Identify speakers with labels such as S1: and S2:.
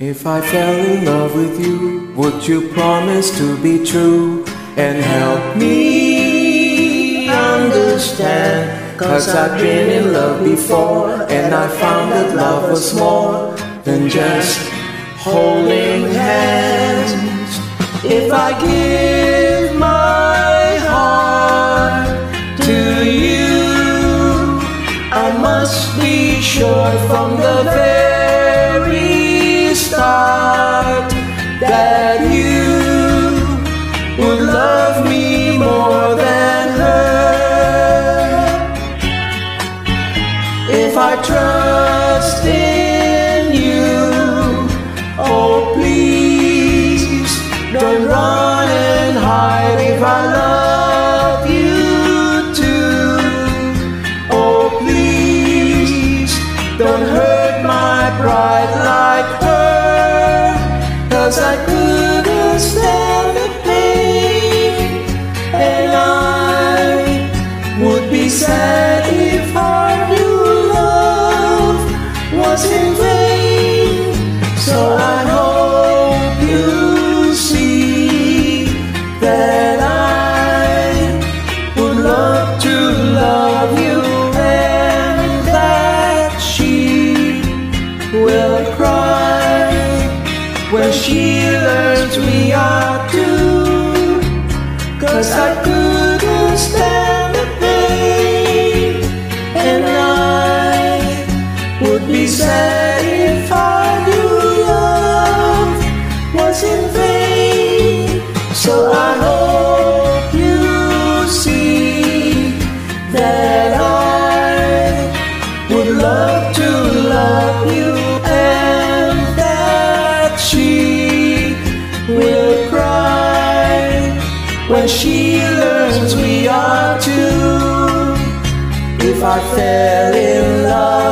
S1: If I fell in love with you, would you promise to be true and help me understand? Cause I've been in love before and I found that love was more than just holding hands. If I give my heart to you, I must be sure from the that you would love me more than her. If I trust in you, oh please don't run and hide if I love you too. Oh please don't hurt my pride like her, cause I will cry when she learns we are two. Cause I couldn't stand the pain, and I would be sad when she learns we are two. If I fell in love